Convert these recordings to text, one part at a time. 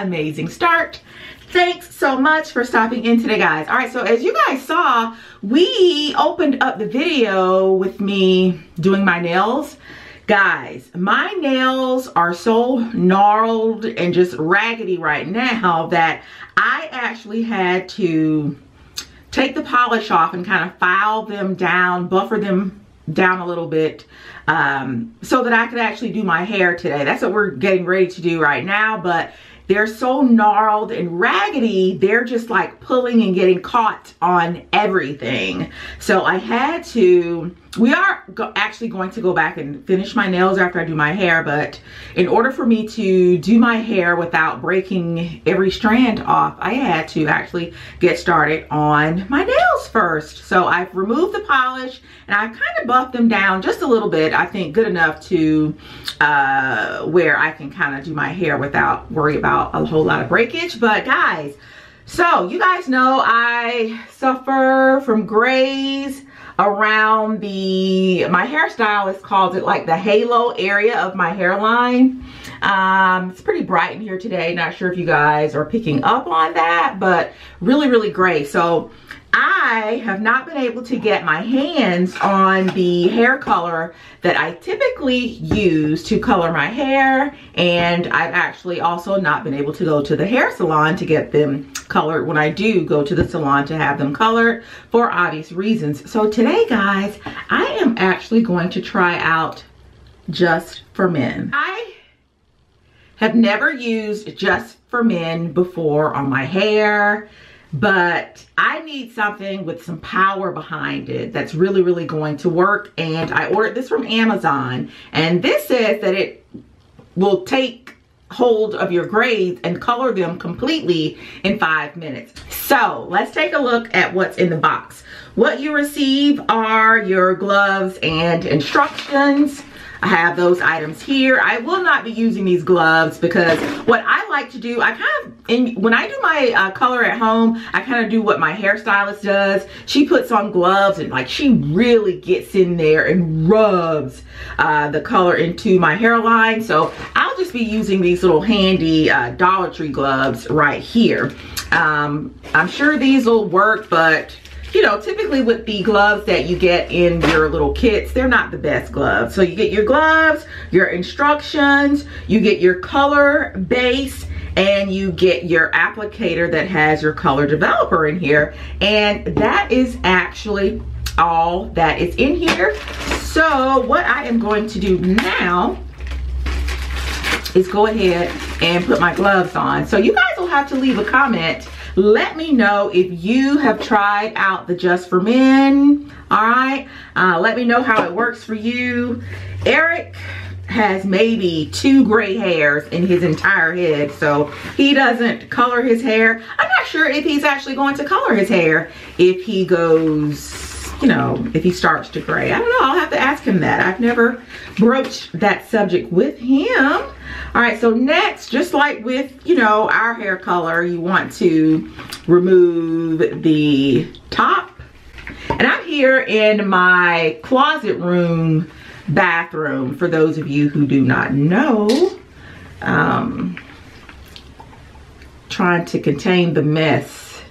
amazing start. Thanks so much for stopping in today, guys. All right, so as you guys saw, we opened up the video with me doing my nails. Guys, my nails are so gnarled and just raggedy right now that I actually had to take the polish off and kind of file them down, buffer them down a little bit um, so that I could actually do my hair today. That's what we're getting ready to do right now, but they're so gnarled and raggedy, they're just like pulling and getting caught on everything. So I had to we are go actually going to go back and finish my nails after I do my hair, but in order for me to do my hair without breaking every strand off, I had to actually get started on my nails first. So I've removed the polish and I've kind of buffed them down just a little bit. I think good enough to uh, where I can kind of do my hair without worry about a whole lot of breakage. But guys, so you guys know I suffer from grays around the, my hairstylist calls it like the halo area of my hairline. Um, it's pretty bright in here today. Not sure if you guys are picking up on that, but really, really gray. So I have not been able to get my hands on the hair color that I typically use to color my hair and I've actually also not been able to go to the hair salon to get them colored when I do go to the salon to have them colored for obvious reasons. So today guys, I am actually going to try out Just for Men. I have never used Just for Men before on my hair but I need something with some power behind it that's really, really going to work. And I ordered this from Amazon. And this says that it will take hold of your grays and color them completely in five minutes. So let's take a look at what's in the box. What you receive are your gloves and instructions. I have those items here. I will not be using these gloves because what I like to do, I kind of, and when I do my uh, color at home, I kind of do what my hairstylist does. She puts on gloves and like she really gets in there and rubs uh, the color into my hairline. So I'll just be using these little handy uh, Dollar Tree gloves right here. Um, I'm sure these will work, but you know, typically with the gloves that you get in your little kits, they're not the best gloves. So you get your gloves, your instructions, you get your color base, and you get your applicator that has your color developer in here. And that is actually all that is in here. So what I am going to do now is go ahead and put my gloves on. So you guys will have to leave a comment let me know if you have tried out the Just for Men. All right. Uh, let me know how it works for you. Eric has maybe two gray hairs in his entire head so he doesn't color his hair i'm not sure if he's actually going to color his hair if he goes you know if he starts to gray i don't know i'll have to ask him that i've never broached that subject with him all right, so next, just like with, you know, our hair color, you want to remove the top. And I'm here in my closet room bathroom, for those of you who do not know. Um, trying to contain the mess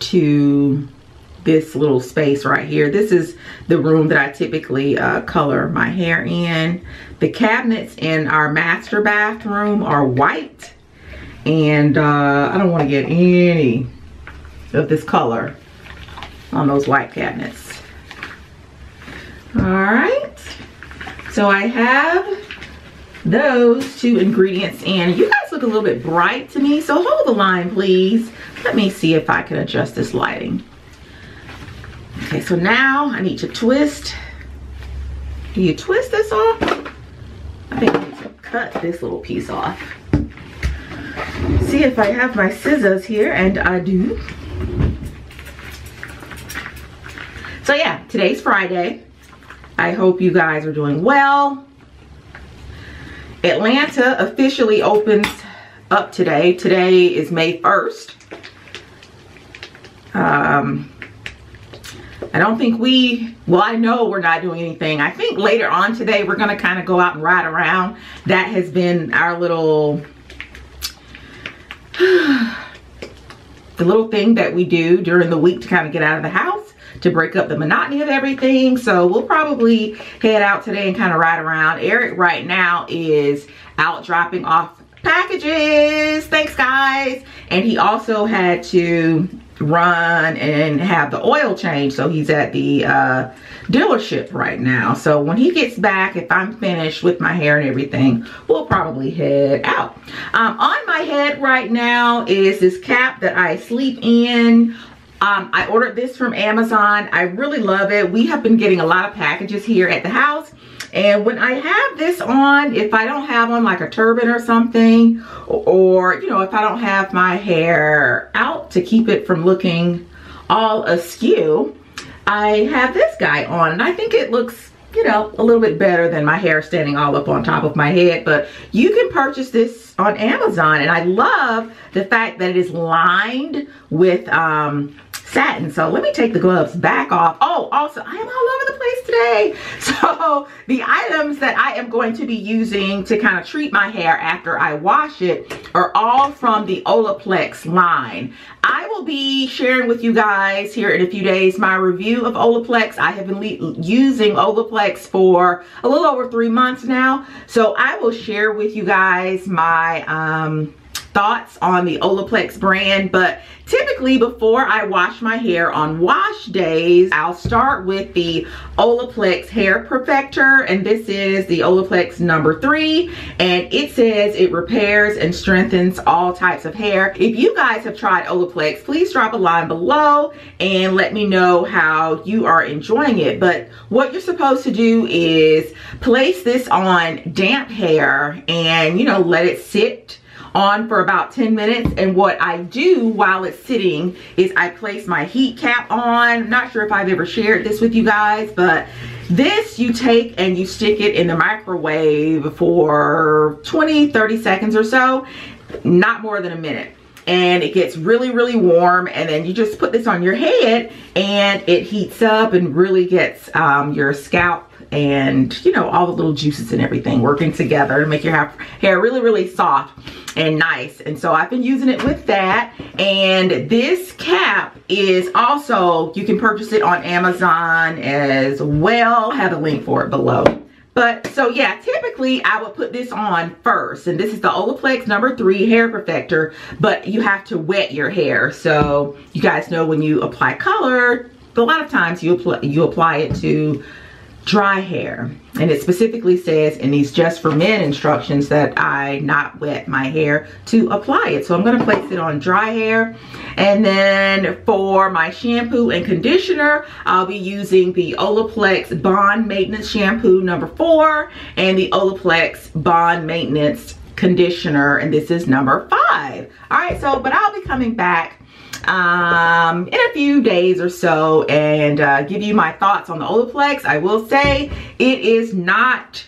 to this little space right here. This is the room that I typically uh, color my hair in. The cabinets in our master bathroom are white. And uh, I don't want to get any of this color on those white cabinets. All right. So I have those two ingredients in. You guys look a little bit bright to me, so hold the line, please. Let me see if I can adjust this lighting. So now I need to twist. Do you twist this off? I think I need to cut this little piece off. See if I have my scissors here, and I do. So yeah, today's Friday. I hope you guys are doing well. Atlanta officially opens up today. Today is May 1st. Um, I don't think we, well, I know we're not doing anything. I think later on today, we're gonna kind of go out and ride around. That has been our little, the little thing that we do during the week to kind of get out of the house to break up the monotony of everything. So we'll probably head out today and kind of ride around. Eric right now is out dropping off packages. Thanks guys. And he also had to run and have the oil change. So he's at the uh, dealership right now. So when he gets back, if I'm finished with my hair and everything, we'll probably head out. Um, on my head right now is this cap that I sleep in. Um, I ordered this from Amazon. I really love it. We have been getting a lot of packages here at the house. And when I have this on, if I don't have on like a turban or something, or, you know, if I don't have my hair out to keep it from looking all askew, I have this guy on. And I think it looks you know, a little bit better than my hair standing all up on top of my head. But you can purchase this on Amazon. And I love the fact that it is lined with um, satin. So let me take the gloves back off. Oh, also, I am all over the place today. So the items that I am going to be using to kind of treat my hair after I wash it are all from the Olaplex line. I will be sharing with you guys here in a few days my review of Olaplex. I have been using Olaplex for a little over three months now. So I will share with you guys my um, thoughts on the Olaplex brand, but typically before I wash my hair on wash days, I'll start with the Olaplex Hair Perfector, and this is the Olaplex number three, and it says it repairs and strengthens all types of hair. If you guys have tried Olaplex, please drop a line below and let me know how you are enjoying it. But what you're supposed to do is place this on damp hair and, you know, let it sit on for about 10 minutes and what I do while it's sitting is I place my heat cap on. I'm not sure if I've ever shared this with you guys but this you take and you stick it in the microwave for 20 30 seconds or so not more than a minute and it gets really really warm and then you just put this on your head and it heats up and really gets um, your scalp and you know all the little juices and everything working together to make your hair really really soft and nice and so I've been using it with that and this cap is also you can purchase it on Amazon as well have a link for it below but so yeah, typically I would put this on first. And this is the Olaplex number three hair perfector, but you have to wet your hair. So you guys know when you apply color, a lot of times you apply, you apply it to dry hair. And it specifically says in these just for men instructions that I not wet my hair to apply it. So I'm going to place it on dry hair. And then for my shampoo and conditioner I'll be using the Olaplex Bond Maintenance Shampoo number four and the Olaplex Bond Maintenance conditioner and this is number five. All right so but I'll be coming back um, in a few days or so and uh, give you my thoughts on the Olaplex. I will say it is not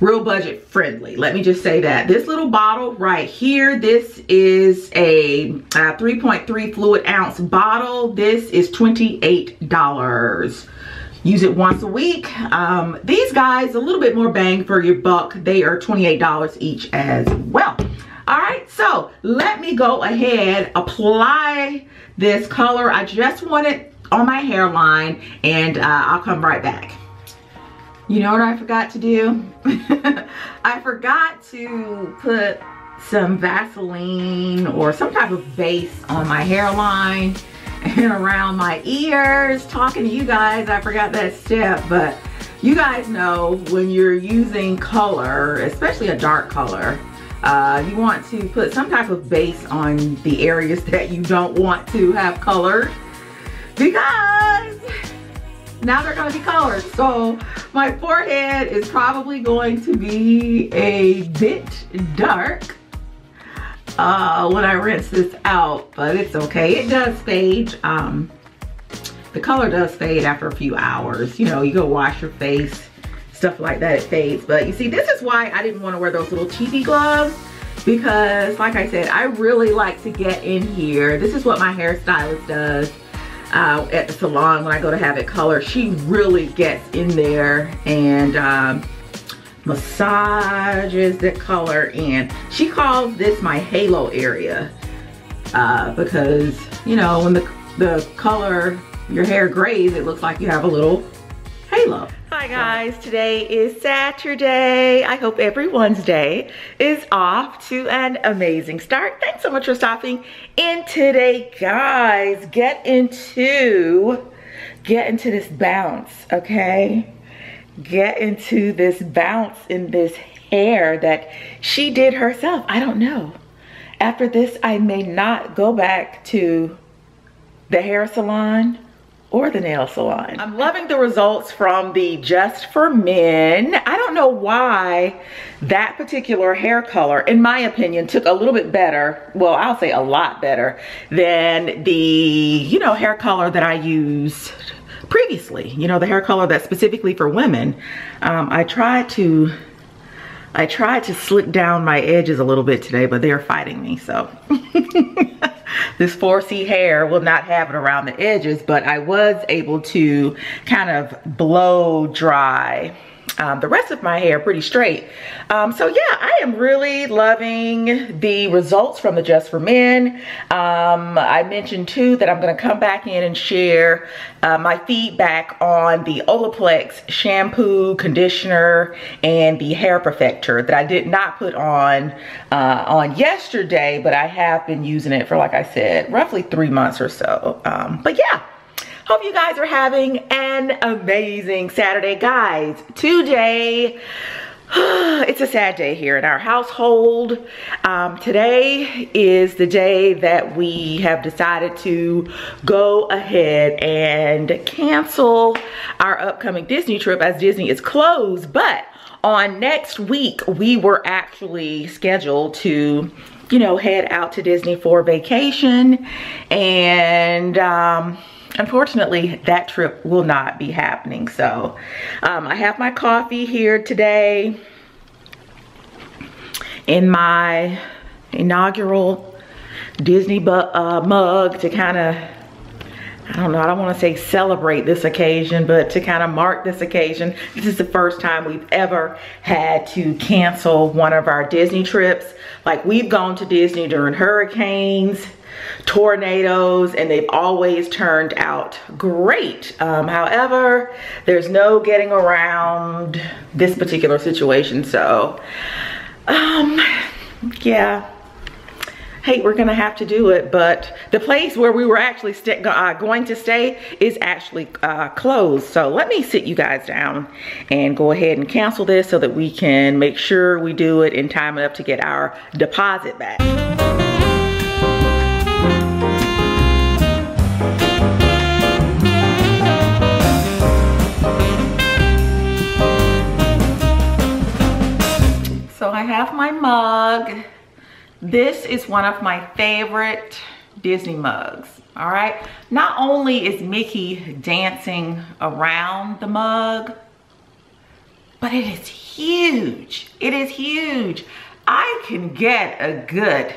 real budget friendly. Let me just say that. This little bottle right here, this is a 3.3 fluid ounce bottle. This is $28 use it once a week um, these guys a little bit more bang for your buck they are $28 each as well all right, so let me go ahead, apply this color. I just want it on my hairline and uh, I'll come right back. You know what I forgot to do? I forgot to put some Vaseline or some type of base on my hairline and around my ears. Talking to you guys, I forgot that step, but you guys know when you're using color, especially a dark color, uh, you want to put some type of base on the areas that you don't want to have colored because now they're going to be colored. So my forehead is probably going to be a bit dark uh, when I rinse this out, but it's okay. It does fade. Um, the color does fade after a few hours. You know, you go wash your face stuff like that, it fades. But you see, this is why I didn't want to wear those little cheapy gloves because like I said, I really like to get in here. This is what my hairstylist does. uh, at the salon when I go to have it colored. She really gets in there and um, massages the color in. She calls this my halo area uh, because, you know, when the, the color, your hair grays, it looks like you have a little halo. Hi guys, today is Saturday. I hope everyone's day is off to an amazing start. Thanks so much for stopping in today, guys. Get into, get into this bounce, okay? Get into this bounce in this hair that she did herself. I don't know. After this, I may not go back to the hair salon or the nail salon. I'm loving the results from the Just for Men. I don't know why that particular hair color, in my opinion, took a little bit better, well, I'll say a lot better, than the, you know, hair color that I used previously. You know, the hair color that's specifically for women. Um, I tried to I tried to slick down my edges a little bit today, but they're fighting me, so. this 4C hair will not have it around the edges, but I was able to kind of blow dry um, the rest of my hair pretty straight. Um, so yeah, I am really loving the results from the Just for Men. Um, I mentioned too that I'm gonna come back in and share uh, my feedback on the Olaplex shampoo, conditioner, and the hair perfector that I did not put on uh, on yesterday, but I have been using it for, like I said, roughly three months or so. Um, but yeah, Hope you guys are having an amazing Saturday. Guys, today, it's a sad day here in our household. Um, today is the day that we have decided to go ahead and cancel our upcoming Disney trip as Disney is closed. But on next week, we were actually scheduled to you know, head out to Disney for vacation. And um, unfortunately that trip will not be happening so um, I have my coffee here today in my inaugural Disney uh, mug to kind of I don't know, I don't want to say celebrate this occasion, but to kind of mark this occasion. This is the first time we've ever had to cancel one of our Disney trips. Like we've gone to Disney during hurricanes, tornadoes and they've always turned out great. Um, however, there's no getting around this particular situation. So, um, yeah, hey, we're gonna have to do it, but the place where we were actually uh, going to stay is actually uh, closed. So let me sit you guys down and go ahead and cancel this so that we can make sure we do it in time enough to get our deposit back. Mug. This is one of my favorite Disney mugs, all right? Not only is Mickey dancing around the mug, but it is huge. It is huge. I can get a good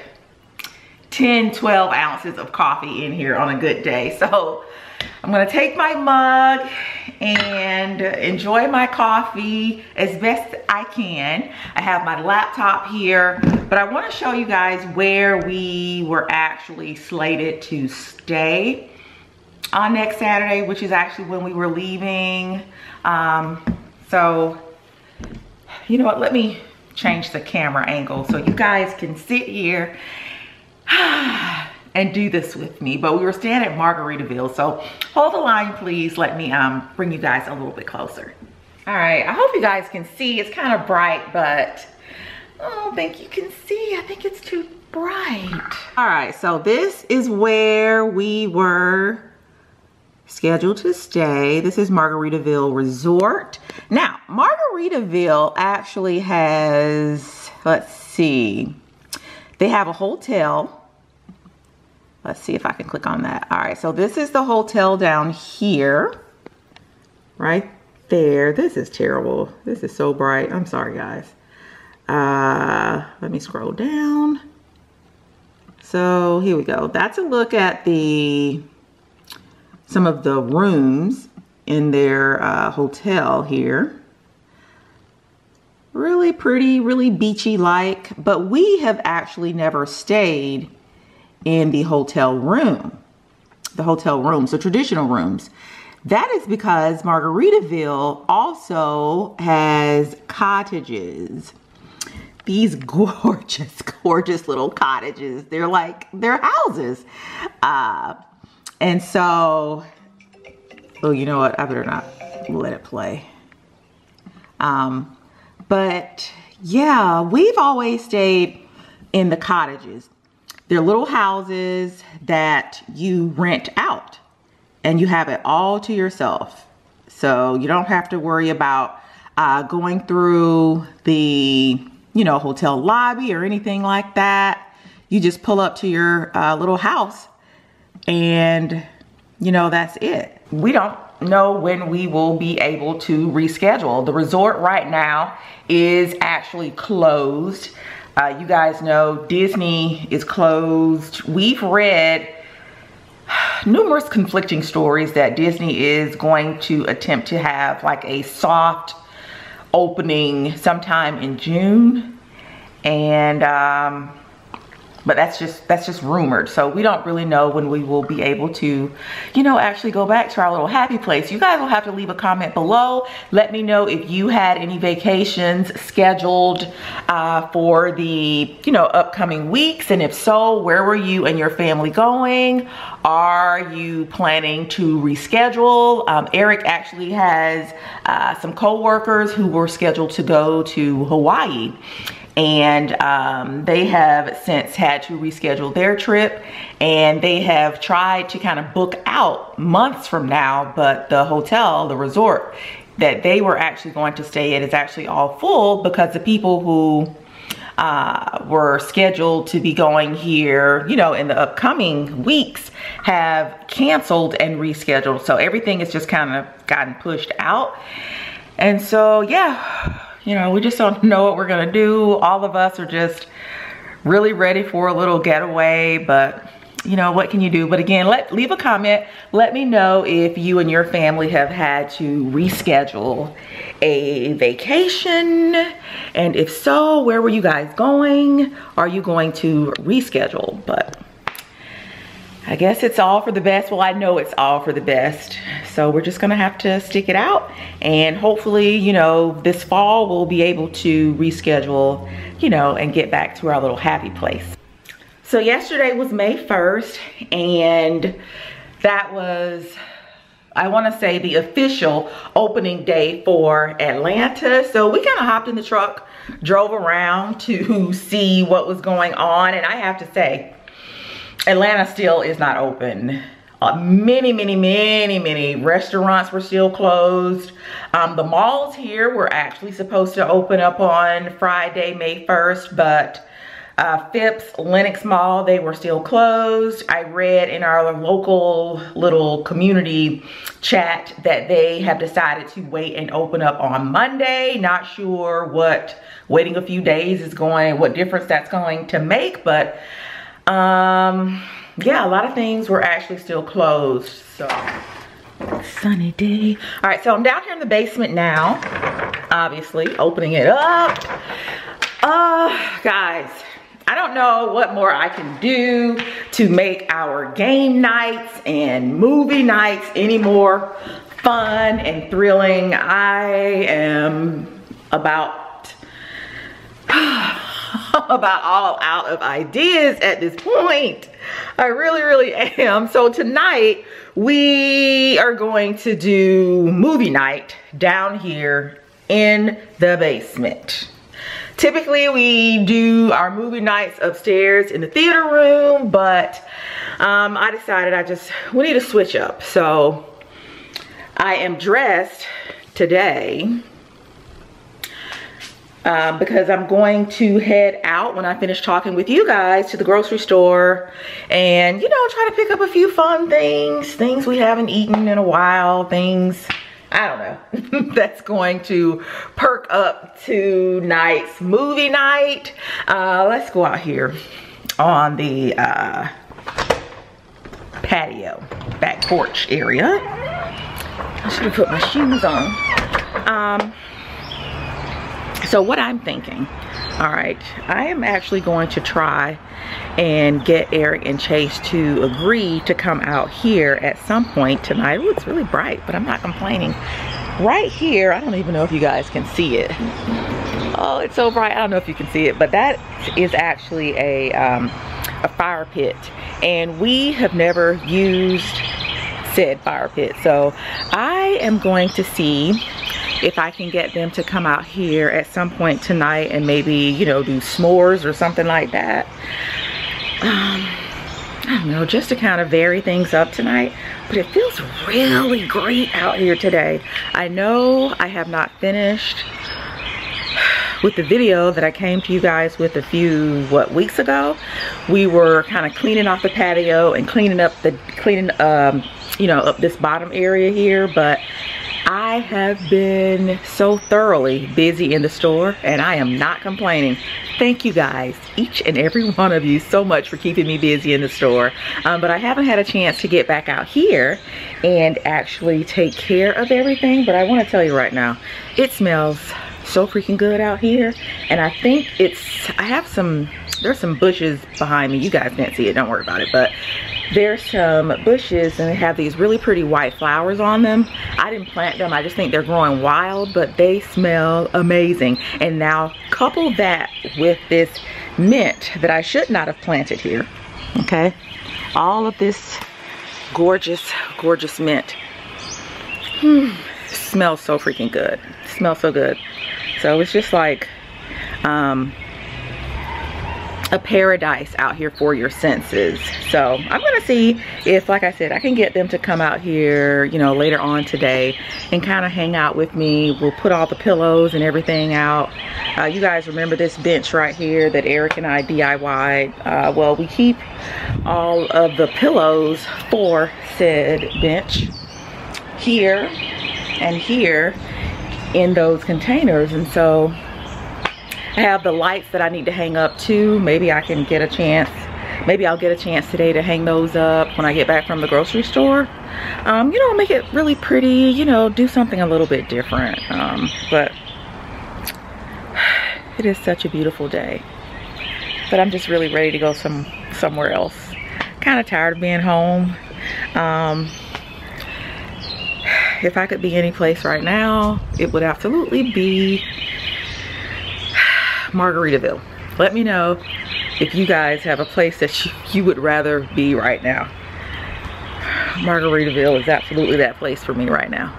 10, 12 ounces of coffee in here on a good day. So I'm gonna take my mug and enjoy my coffee as best I can. I have my laptop here, but I wanna show you guys where we were actually slated to stay on next Saturday, which is actually when we were leaving. Um, so, you know what, let me change the camera angle so you guys can sit here and do this with me. But we were staying at Margaritaville. So hold the line, please. Let me um, bring you guys a little bit closer. All right, I hope you guys can see. It's kind of bright, but I don't think you can see. I think it's too bright. All right, so this is where we were scheduled to stay. This is Margaritaville Resort. Now, Margaritaville actually has, let's see, they have a hotel Let's see if I can click on that. All right, so this is the hotel down here, right there. This is terrible. This is so bright. I'm sorry, guys. Uh, let me scroll down. So here we go. That's a look at the some of the rooms in their uh, hotel here. Really pretty, really beachy like, but we have actually never stayed in the hotel room, the hotel rooms, the traditional rooms. That is because Margaritaville also has cottages. These gorgeous, gorgeous little cottages. They're like, they're houses. Uh, and so, oh, you know what? I better not let it play. Um, but yeah, we've always stayed in the cottages. They're little houses that you rent out and you have it all to yourself. So you don't have to worry about uh, going through the, you know, hotel lobby or anything like that. You just pull up to your uh, little house and, you know, that's it. We don't know when we will be able to reschedule. The resort right now is actually closed. Uh, you guys know Disney is closed. We've read numerous conflicting stories that Disney is going to attempt to have like a soft opening sometime in June. And um, but that's just that's just rumored. So we don't really know when we will be able to you know actually go back to our little happy place. You guys will have to leave a comment below. Let me know if you had any vacations scheduled uh, for the you know upcoming weeks. And if so where were you and your family going? Are you planning to reschedule? Um, Eric actually has uh, some co-workers who were scheduled to go to Hawaii and um, they have since had to reschedule their trip and they have tried to kind of book out months from now but the hotel the resort that they were actually going to stay at is actually all full because the people who uh, were scheduled to be going here, you know, in the upcoming weeks have canceled and rescheduled. So everything has just kind of gotten pushed out. And so, yeah, you know, we just don't know what we're gonna do. All of us are just really ready for a little getaway, but you know, what can you do? But again, let leave a comment. Let me know if you and your family have had to reschedule a vacation. And if so, where were you guys going? Are you going to reschedule? But I guess it's all for the best. Well, I know it's all for the best. So we're just gonna have to stick it out. And hopefully, you know, this fall we'll be able to reschedule, you know, and get back to our little happy place. So yesterday was May 1st and that was, I wanna say the official opening day for Atlanta. So we kind of hopped in the truck, drove around to see what was going on. And I have to say, Atlanta still is not open. Uh, many, many, many, many restaurants were still closed. Um, the malls here were actually supposed to open up on Friday, May 1st, but uh, Phipps, Lenox Mall, they were still closed. I read in our local little community chat that they have decided to wait and open up on Monday. Not sure what waiting a few days is going, what difference that's going to make, but um, yeah, a lot of things were actually still closed. So, sunny day. All right, so I'm down here in the basement now, obviously, opening it up. Uh, guys, I don't know what more I can do to make our game nights and movie nights any more fun and thrilling. I am about about all out of ideas at this point. I really, really am. So tonight we are going to do movie night down here in the basement. Typically we do our movie nights upstairs in the theater room, but um, I decided I just, we need to switch up. So I am dressed today um, because I'm going to head out when I finish talking with you guys to the grocery store and, you know, try to pick up a few fun things, things we haven't eaten in a while, things, I don't know, that's going to perk up tonight's movie night. Uh, let's go out here on the uh, patio, back porch area. I should have put my shoes on. Um, so what I'm thinking, all right, I am actually going to try and get Eric and Chase to agree to come out here at some point tonight. Ooh, it's really bright, but I'm not complaining. Right here, I don't even know if you guys can see it. Oh, it's so bright. I don't know if you can see it, but that is actually a, um, a fire pit. And we have never used said fire pit. So I am going to see if I can get them to come out here at some point tonight and maybe, you know, do s'mores or something like that. Um, I don't know, just to kind of vary things up tonight. But it feels really great out here today. I know I have not finished with the video that I came to you guys with a few, what, weeks ago. We were kind of cleaning off the patio and cleaning up the, cleaning, um, you know, up this bottom area here. But I have been so thoroughly busy in the store and I am not complaining. Thank you guys, each and every one of you so much for keeping me busy in the store. Um, but I haven't had a chance to get back out here and actually take care of everything. But I wanna tell you right now, it smells so freaking good out here. And I think it's, I have some, there's some bushes behind me. You guys can't see it, don't worry about it. But there's some bushes and they have these really pretty white flowers on them. I didn't plant them, I just think they're growing wild, but they smell amazing. And now couple that with this mint that I should not have planted here, okay? All of this gorgeous, gorgeous mint. Hmm, smells so freaking good. Smells so good. So it's just like, um, a paradise out here for your senses. So I'm gonna see if, like I said, I can get them to come out here, you know, later on today and kind of hang out with me. We'll put all the pillows and everything out. Uh, you guys remember this bench right here that Eric and I DIY'd? Uh, well, we keep all of the pillows for said bench here and here in those containers. And so have the lights that I need to hang up too. Maybe I can get a chance. Maybe I'll get a chance today to hang those up when I get back from the grocery store. Um, you know, make it really pretty, you know, do something a little bit different. Um, but it is such a beautiful day. But I'm just really ready to go some somewhere else. Kind of tired of being home. Um, if I could be any place right now, it would absolutely be Margaritaville. Let me know if you guys have a place that you, would rather be right now. Margaritaville is absolutely that place for me right now.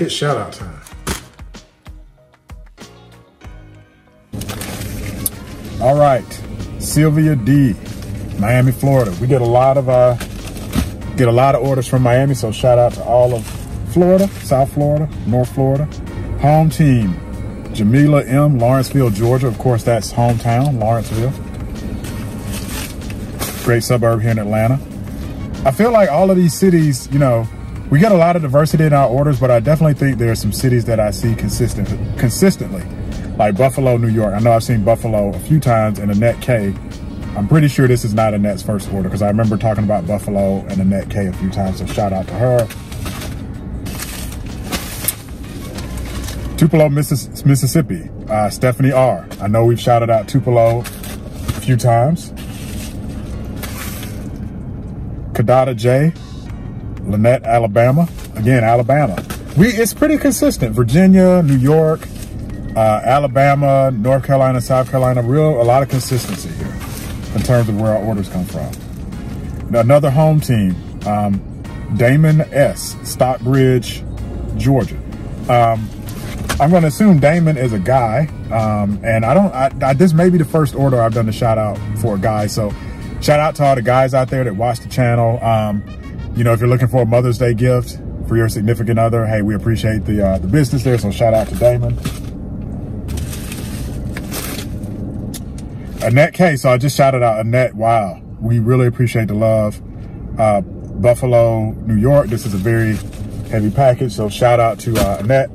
Pink Packet shout out time. All right, Sylvia D, Miami, Florida. We get a lot of uh, get a lot of orders from Miami, so shout out to all of Florida, South Florida, North Florida. Home team, Jamila M, Lawrenceville, Georgia. Of course, that's hometown, Lawrenceville. Great suburb here in Atlanta. I feel like all of these cities, you know, we get a lot of diversity in our orders, but I definitely think there are some cities that I see consistent, consistently, like Buffalo, New York. I know I've seen Buffalo a few times in Annette K. I'm pretty sure this is not Annette's first order because I remember talking about Buffalo and Annette K a few times, so shout out to her. Tupelo, Mississippi, uh, Stephanie R. I know we've shouted out Tupelo a few times. Kadada J. Lanett, Alabama. Again, Alabama. We It's pretty consistent. Virginia, New York, uh, Alabama, North Carolina, South Carolina. Real, a lot of consistency here in terms of where our orders come from. Another home team, Um, Damon S, Stockbridge, Georgia. Um, I'm going to assume Damon is a guy, um, and I don't. I, I, this may be the first order I've done a shout out for a guy. So, shout out to all the guys out there that watch the channel. Um, you know, if you're looking for a Mother's Day gift for your significant other, hey, we appreciate the uh, the business there. So, shout out to Damon. Annette K. So I just shouted out Annette. Wow, we really appreciate the love. Uh, Buffalo, New York. This is a very heavy package. So shout out to uh, Annette.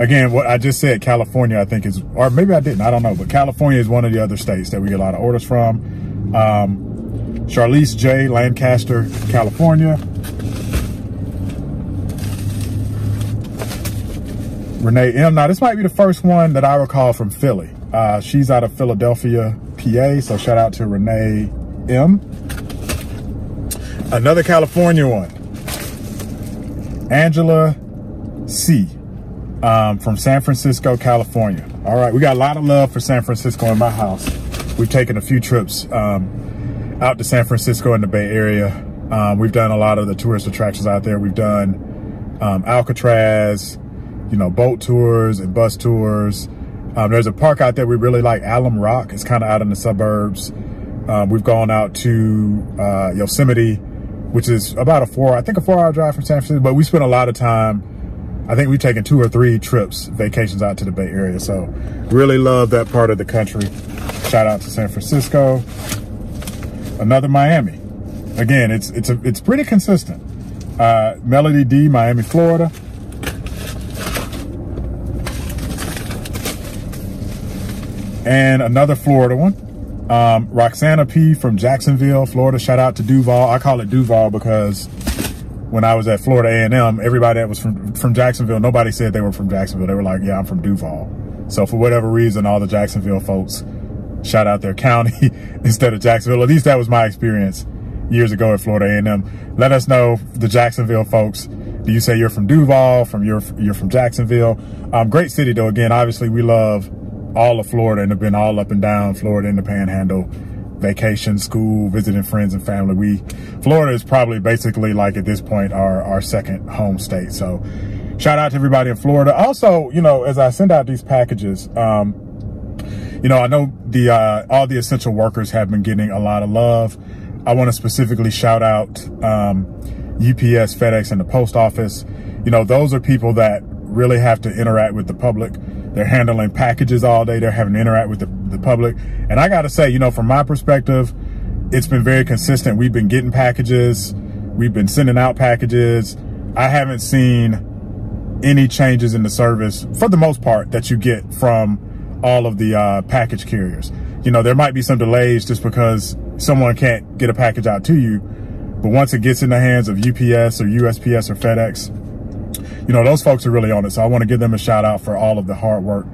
Again, what I just said, California, I think is, or maybe I didn't, I don't know, but California is one of the other states that we get a lot of orders from. Um, Charlize J, Lancaster, California. Renee M. Now, this might be the first one that I recall from Philly. Uh, she's out of Philadelphia, PA. So shout out to Renee M. Another California one. Angela C. Um, from San Francisco, California. All right, we got a lot of love for San Francisco in my house. We've taken a few trips um, out to San Francisco in the Bay Area. Um, we've done a lot of the tourist attractions out there. We've done um, Alcatraz, you know, boat tours and bus tours. Um, there's a park out there we really like, Alum Rock. It's kind of out in the suburbs. Um, we've gone out to uh, Yosemite, which is about a four, I think a four hour drive from San Francisco, but we spent a lot of time. I think we've taken two or three trips, vacations out to the Bay Area. So really love that part of the country. Shout out to San Francisco. Another Miami. Again, it's it's a, it's pretty consistent. Uh, Melody D, Miami, Florida. And another Florida one. Um, Roxana P from Jacksonville, Florida. Shout out to Duval. I call it Duval because when I was at Florida A&M, everybody that was from, from Jacksonville, nobody said they were from Jacksonville. They were like, yeah, I'm from Duval. So for whatever reason, all the Jacksonville folks shout out their county instead of Jacksonville. At least that was my experience years ago at Florida A&M. Let us know, the Jacksonville folks. Do you say you're from Duval? From you're you're from Jacksonville? Um, great city though. Again, obviously we love all of Florida and have been all up and down Florida in the Panhandle, vacation, school, visiting friends and family. We Florida is probably basically like at this point our our second home state. So shout out to everybody in Florida. Also, you know, as I send out these packages, um, you know, I know the uh, all the essential workers have been getting a lot of love. I want to specifically shout out um, UPS, FedEx, and the post office. You know, those are people that really have to interact with the public. They're handling packages all day. They're having to interact with the, the public. And I got to say, you know, from my perspective, it's been very consistent. We've been getting packages. We've been sending out packages. I haven't seen any changes in the service for the most part that you get from all of the uh, package carriers. You know, there might be some delays just because someone can't get a package out to you. But once it gets in the hands of UPS or USPS or FedEx, you know, those folks are really on it. So I want to give them a shout out for all of the hard work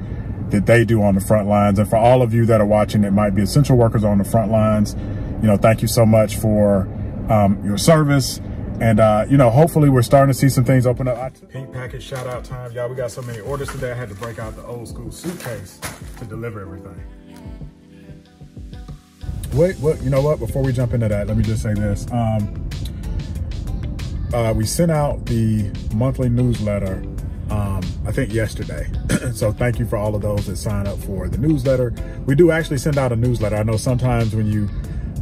that they do on the front lines. And for all of you that are watching that might be essential workers on the front lines, you know, thank you so much for um, your service. And, uh, you know, hopefully we're starting to see some things open up. Pink package shout out time. Y'all, we got so many orders today. I had to break out the old school suitcase to deliver everything. Wait, what? You know what? Before we jump into that, let me just say this. Um, uh, we sent out the monthly newsletter, um, I think yesterday. so thank you for all of those that sign up for the newsletter. We do actually send out a newsletter. I know sometimes when you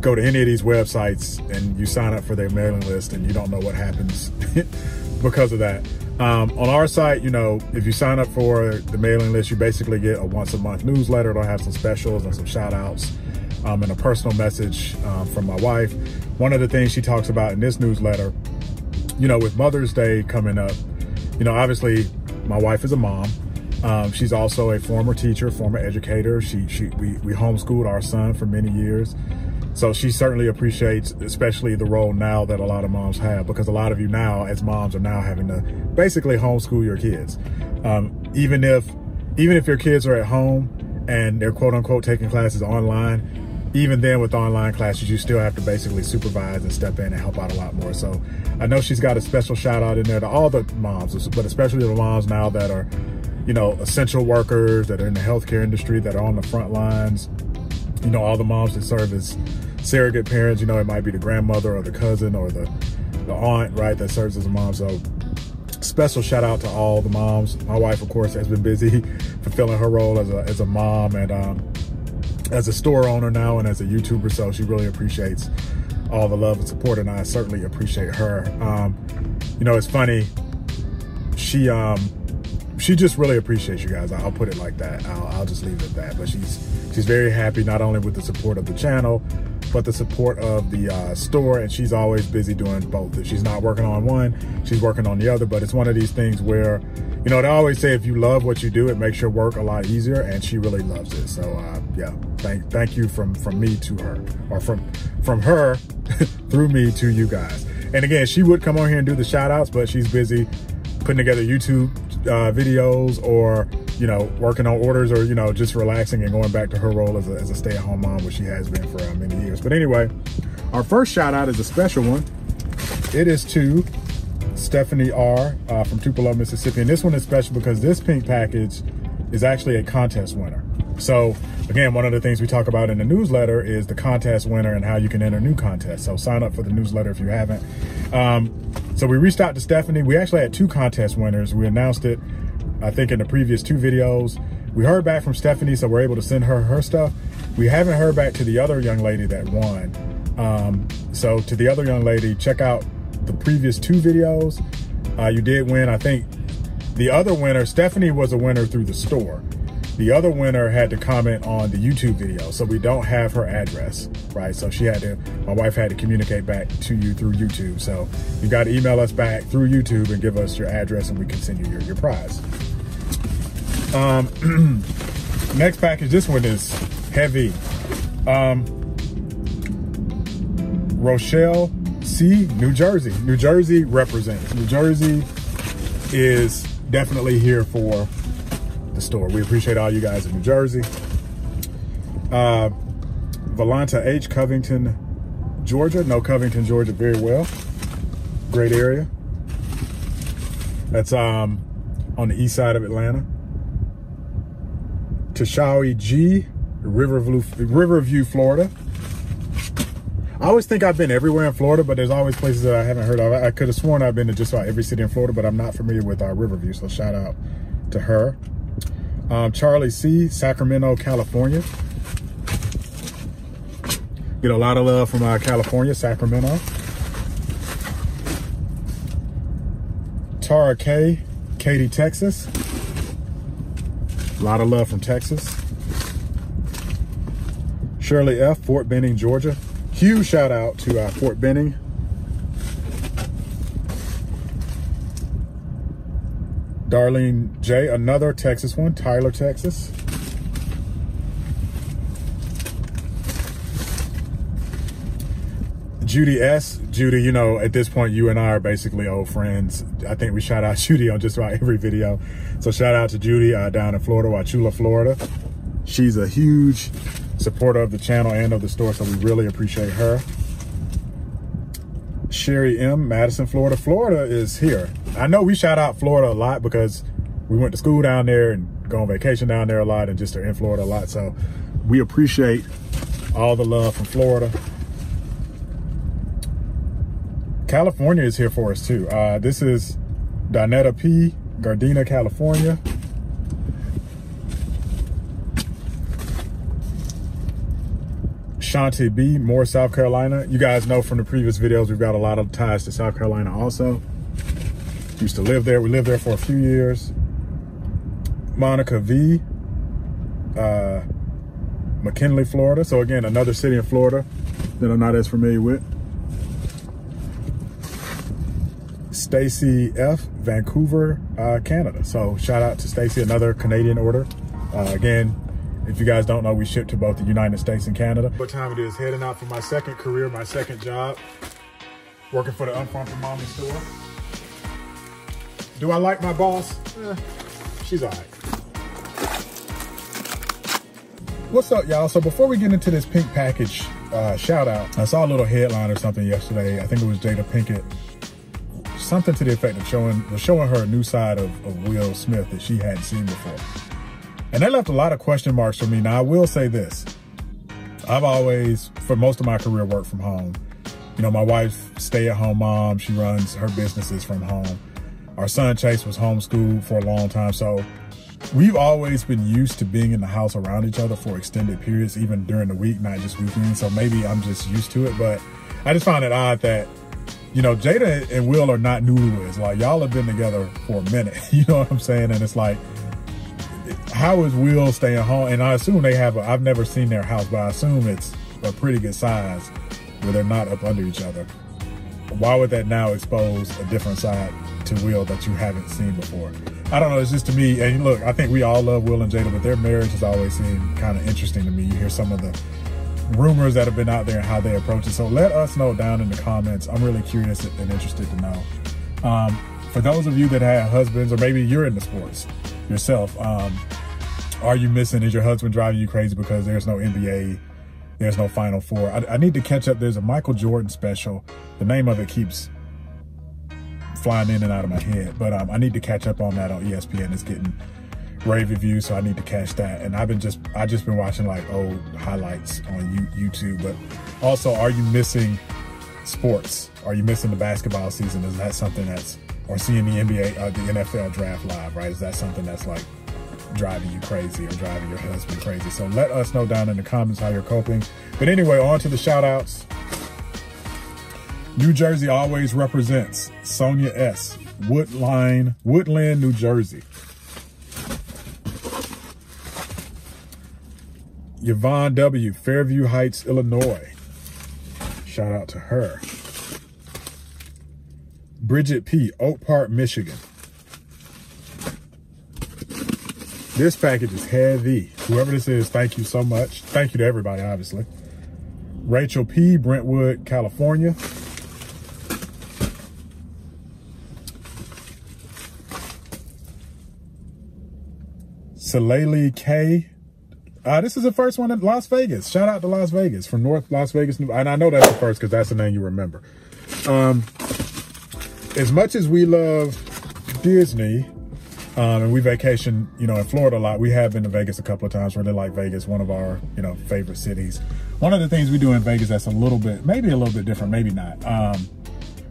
go to any of these websites and you sign up for their mailing list and you don't know what happens because of that. Um, on our site, you know, if you sign up for the mailing list, you basically get a once a month newsletter. It'll have some specials and some shout outs um, and a personal message um, from my wife. One of the things she talks about in this newsletter you know, with Mother's Day coming up, you know, obviously my wife is a mom. Um, she's also a former teacher, former educator. She, she, we, we homeschooled our son for many years. So she certainly appreciates, especially the role now that a lot of moms have, because a lot of you now, as moms, are now having to basically homeschool your kids. Um, even if, even if your kids are at home and they're quote unquote taking classes online, even then with online classes, you still have to basically supervise and step in and help out a lot more. So I know she's got a special shout out in there to all the moms, but especially the moms now that are, you know, essential workers that are in the healthcare industry, that are on the front lines. you know, all the moms that serve as surrogate parents, you know, it might be the grandmother or the cousin or the, the aunt, right, that serves as a mom. So special shout out to all the moms. My wife, of course, has been busy fulfilling her role as a, as a mom and um, as a store owner now and as a YouTuber. So she really appreciates all the love and support and I certainly appreciate her. Um, you know, it's funny. She, um, she just really appreciates you guys. I'll put it like that. I'll, I'll just leave it at that. But she's she's very happy not only with the support of the channel, but the support of the uh, store. And she's always busy doing both. If she's not working on one, she's working on the other. But it's one of these things where, you know, they always say if you love what you do, it makes your work a lot easier. And she really loves it. So uh, yeah, thank thank you from from me to her, or from from her through me to you guys. And again, she would come on here and do the shout outs, but she's busy putting together YouTube uh, videos or, you know, working on orders or, you know, just relaxing and going back to her role as a, as a stay at home mom, which she has been for uh, many years. But anyway, our first shout out is a special one. It is to Stephanie R uh, from Tupelo, Mississippi. And this one is special because this pink package is actually a contest winner. So again, one of the things we talk about in the newsletter is the contest winner and how you can enter new contests. So sign up for the newsletter if you haven't. Um, so we reached out to Stephanie. We actually had two contest winners. We announced it, I think in the previous two videos. We heard back from Stephanie, so we're able to send her her stuff. We haven't heard back to the other young lady that won. Um, so to the other young lady, check out the previous two videos. Uh, you did win. I think the other winner, Stephanie was a winner through the store. The other winner had to comment on the YouTube video, so we don't have her address, right? So she had to, my wife had to communicate back to you through YouTube. So you got to email us back through YouTube and give us your address and we can send you your, your prize. Um, next package, this one is heavy. Um, Rochelle C, New Jersey. New Jersey represents. New Jersey is definitely here for the store. We appreciate all you guys in New Jersey. Uh, Valanta H, Covington, Georgia. Know Covington, Georgia very well. Great area. That's um, on the east side of Atlanta. Tashawi G, Riverview, Riverview, Florida. I always think I've been everywhere in Florida, but there's always places that I haven't heard of. I could have sworn I've been to just about every city in Florida, but I'm not familiar with our Riverview, so shout out to her. Um, Charlie C, Sacramento, California. Get a lot of love from uh, California, Sacramento. Tara K, Katy, Texas. A lot of love from Texas. Shirley F, Fort Benning, Georgia. Huge shout out to uh, Fort Benning. Darlene J, another Texas one, Tyler, Texas. Judy S. Judy, you know, at this point, you and I are basically old friends. I think we shout out Judy on just about every video. So shout out to Judy uh, down in Florida, Wauchula, Florida. She's a huge supporter of the channel and of the store, so we really appreciate her. Sherry M, Madison, Florida. Florida is here. I know we shout out Florida a lot because we went to school down there and go on vacation down there a lot and just are in Florida a lot. So we appreciate all the love from Florida. California is here for us too. Uh, this is Donetta P, Gardena, California. Shanti B, Moore, South Carolina. You guys know from the previous videos, we've got a lot of ties to South Carolina also. Used to live there. We lived there for a few years. Monica V, uh, McKinley, Florida. So again, another city in Florida that I'm not as familiar with. Stacy F, Vancouver, uh, Canada. So shout out to Stacy, another Canadian order. Uh, again, if you guys don't know, we ship to both the United States and Canada. What time it is, heading out for my second career, my second job, working for the Unfrumpy Mommy store. Do I like my boss? Eh, she's all right. What's up, y'all? So before we get into this pink package uh, shout out, I saw a little headline or something yesterday. I think it was Jada Pinkett. Something to the effect of showing, showing her a new side of, of Will Smith that she hadn't seen before. And that left a lot of question marks for me. Now, I will say this. I've always, for most of my career, worked from home. You know, my wife, stay at home mom, she runs her businesses from home. Our son Chase was homeschooled for a long time. So we've always been used to being in the house around each other for extended periods, even during the week, not just weekends. So maybe I'm just used to it. But I just find it odd that, you know, Jada and Will are not newlyweds. Like y'all have been together for a minute. You know what I'm saying? And it's like, how is Will staying home? And I assume they have, i have never seen their house, but I assume it's a pretty good size where they're not up under each other. Why would that now expose a different side to Will that you haven't seen before? I don't know. It's just to me, and look, I think we all love Will and Jada, but their marriage has always seemed kind of interesting to me. You hear some of the rumors that have been out there and how they approach it. So let us know down in the comments. I'm really curious and interested to know. Um, for those of you that have husbands, or maybe you're into sports yourself, um, are you missing? Is your husband driving you crazy because there's no NBA? There's no Final Four. I, I need to catch up. There's a Michael Jordan special. The name of it keeps flying in and out of my head, but um, I need to catch up on that on ESPN. It's getting rave reviews, so I need to catch that. And I've been just, I just been watching like old highlights on YouTube. But also, are you missing sports? Are you missing the basketball season? Is that something that's, or seeing the NBA, uh, the NFL draft live, right? Is that something that's like driving you crazy or driving your husband crazy. So let us know down in the comments how you're coping. But anyway, on to the shout outs. New Jersey always represents Sonia S. Woodline, Woodland, New Jersey. Yvonne W. Fairview Heights, Illinois. Shout out to her. Bridget P. Oak Park, Michigan. This package is heavy. Whoever this is, thank you so much. Thank you to everybody, obviously. Rachel P., Brentwood, California. Salali K. Uh, this is the first one in Las Vegas. Shout out to Las Vegas from North Las Vegas. And I know that's the first because that's the name you remember. Um, as much as we love Disney, um, and we vacation, you know, in Florida a lot. We have been to Vegas a couple of times. Really like Vegas, one of our, you know, favorite cities. One of the things we do in Vegas that's a little bit, maybe a little bit different, maybe not. Um,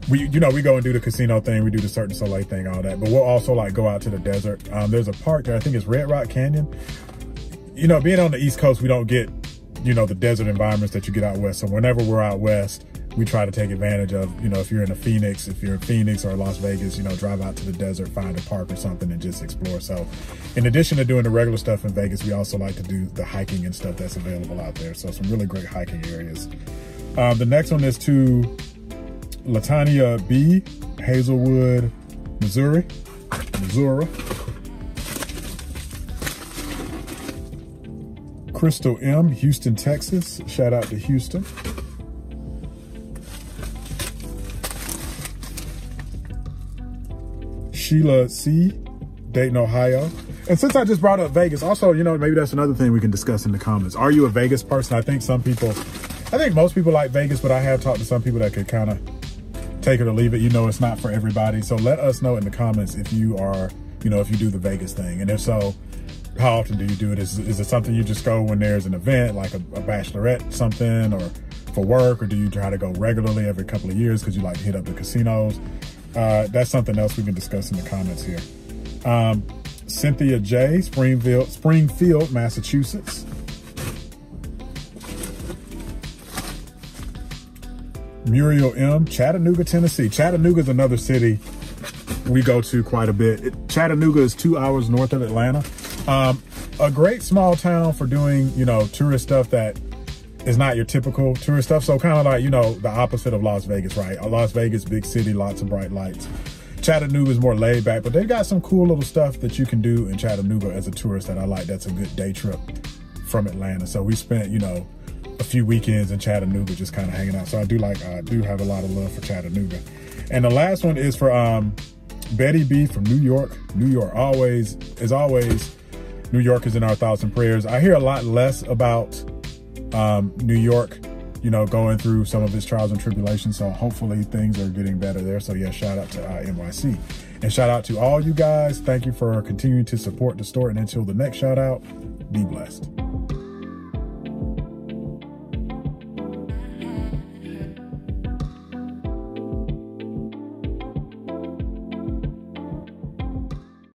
we, you know, we go and do the casino thing, we do the Cirque du Soleil thing, all that. But we'll also like go out to the desert. Um, there's a park there, I think it's Red Rock Canyon. You know, being on the East Coast, we don't get, you know, the desert environments that you get out west. So whenever we're out west, we try to take advantage of, you know, if you're in a Phoenix, if you're in Phoenix or Las Vegas, you know, drive out to the desert, find a park or something and just explore. So in addition to doing the regular stuff in Vegas, we also like to do the hiking and stuff that's available out there. So some really great hiking areas. Um, the next one is to Latania B, Hazelwood, Missouri, Missouri. Crystal M, Houston, Texas. Shout out to Houston. Sheila C., Dayton, Ohio. And since I just brought up Vegas, also, you know, maybe that's another thing we can discuss in the comments. Are you a Vegas person? I think some people, I think most people like Vegas, but I have talked to some people that could kind of take it or leave it. You know, it's not for everybody. So let us know in the comments if you are, you know, if you do the Vegas thing. And if so, how often do you do it? Is, is it something you just go when there's an event, like a, a bachelorette something, or for work, or do you try to go regularly every couple of years because you like to hit up the casinos? Uh, that's something else we can discuss in the comments here. Um, Cynthia J, Springfield, Springfield, Massachusetts. Muriel M, Chattanooga, Tennessee. Chattanooga is another city we go to quite a bit. It, Chattanooga is two hours north of Atlanta. Um, a great small town for doing, you know, tourist stuff that is not your typical tourist stuff. So kind of like, you know, the opposite of Las Vegas, right? Las Vegas, big city, lots of bright lights. Chattanooga is more laid back, but they've got some cool little stuff that you can do in Chattanooga as a tourist that I like. That's a good day trip from Atlanta. So we spent, you know, a few weekends in Chattanooga just kind of hanging out. So I do like, I do have a lot of love for Chattanooga. And the last one is for um, Betty B from New York. New York always, as always, New York is in our thoughts and prayers. I hear a lot less about um, New York, you know, going through some of its trials and tribulations. So hopefully things are getting better there. So yeah, shout out to uh, NYC. And shout out to all you guys. Thank you for continuing to support the store. And until the next shout out, be blessed.